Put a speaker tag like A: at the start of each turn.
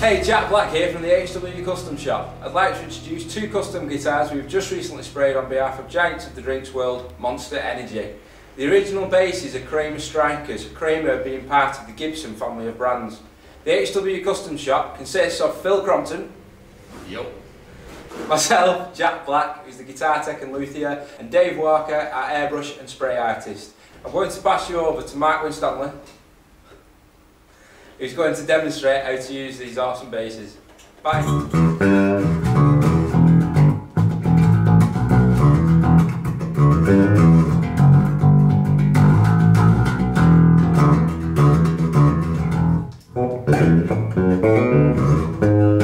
A: Hey, Jack Black here from the HW Custom Shop. I'd like to introduce two custom guitars we've just recently sprayed on behalf of Giants of the Drinks World, Monster Energy. The original basses are Kramer Strikers, Kramer being part of the Gibson family of brands. The HW Custom Shop consists of Phil Crompton,
B: Yep.
A: myself, Jack Black, who's the guitar tech and luthier, and Dave Walker, our airbrush and spray artist. I'm going to pass you over to Mark Winstanley, who's going to demonstrate how to use these awesome basses. Bye. Thank you.